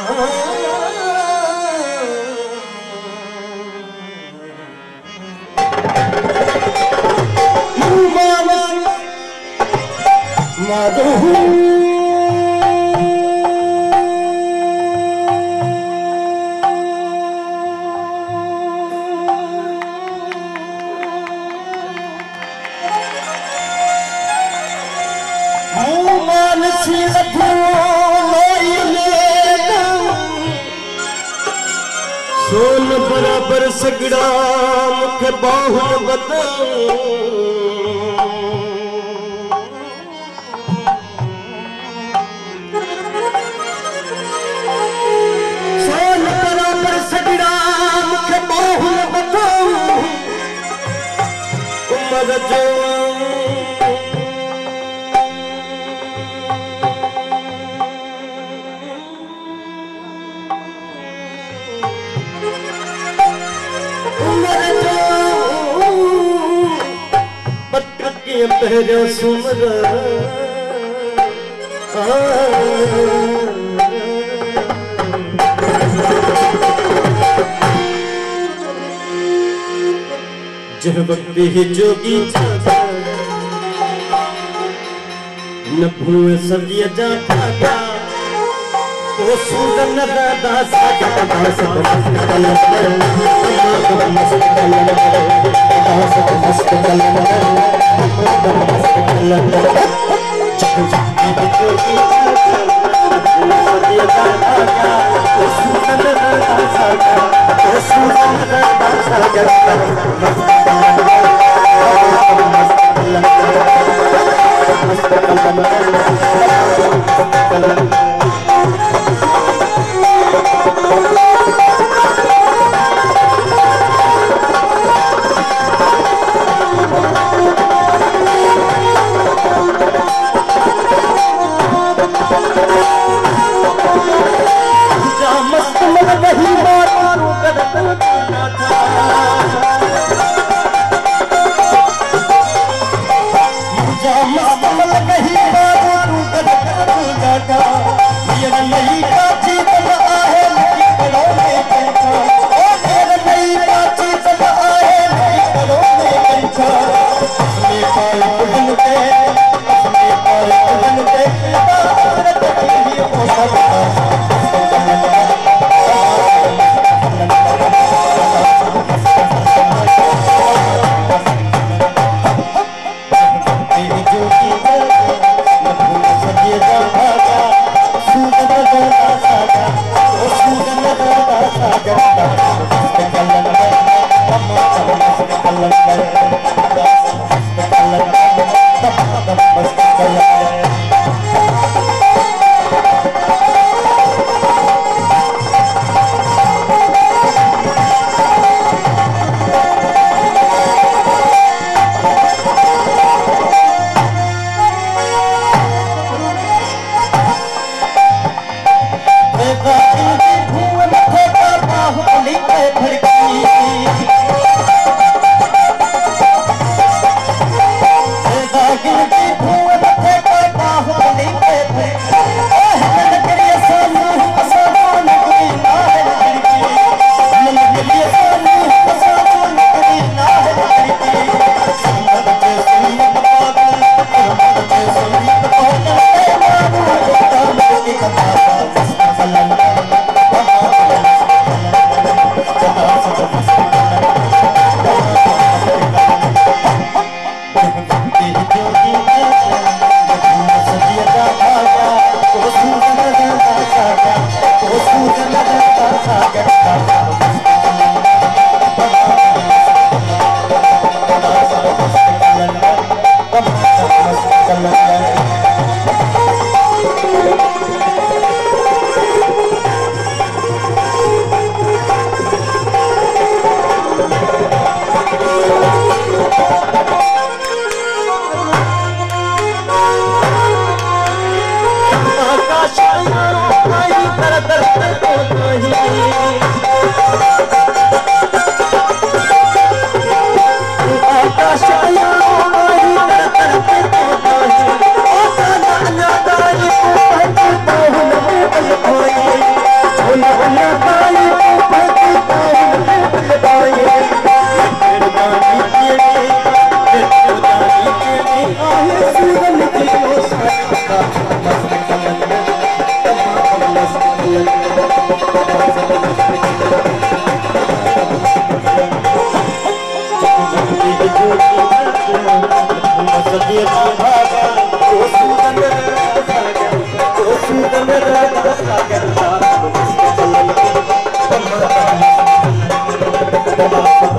啊。सोन बराबरि सॻिड़ा उमिरि जो तेरे सुमर जब भक्ति ही जोगी न भूए सब्जिया जाता था ओ सुंदर न दादा साजा दास मस्त कलम दास मस्त कलम दास मस्त कलम Such marriages karl asndota chamany a shirt Ch mouths need to تو سچي سڀيان کوشي اندر سار گه کوشي اندر سار